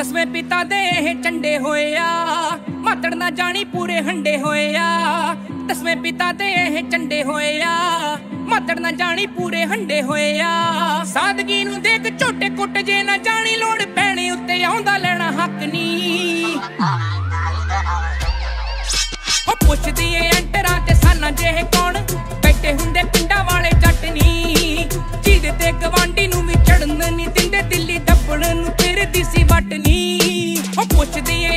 ਦਸਵੇਂ ਪਿਤਾ ਦੇ ਇਹ ਝੰਡੇ ਹੋਏ ਆ ਮਾਤੜ ਨਾ ਜਾਣੀ ਪੂਰੇ ਹੰਡੇ ਹੋਏ ਆ ਦਸਵੇਂ ਪਿਤਾ ਦੇ ਇਹ ਝੰਡੇ ਹੋਏ ਆ ਮਾਤੜ ਨਾ ਜਾਣੀ ਪੂਰੇ ਹੰਡੇ ਹੋਏ ਆ ਸਾਦਗੀ ਨੂੰ ਦੇਖ ਝੋਟੇ ਕੁੱਟ ਜੇ ਨਾ ਜਾਣੀ ਲੋੜ ਪੈਣੀ, ਉੱਤੇ ਆਉਂਦਾ ਲੈਣਾ ਹੱਕ ਨਹੀਂ ਉਹ ਪੁੱਛਦੀ ਏ ਐਂਟਰਾਂ ਤੇ ਸਾਨਾ ਜਿਹੇ ਕੌਣ? ਬੈਠੇ ਹੁੰਦੇ ਪਿੰਡਾਂ ਵਾਲੇ ਜੱਟ ਨਹੀਂ ਜਿਹਦੇ ਤੇ ਗਵਾਂਢੀ ਨੂੰ ਵੀ ਚੜਨ ਨਹੀਂ to the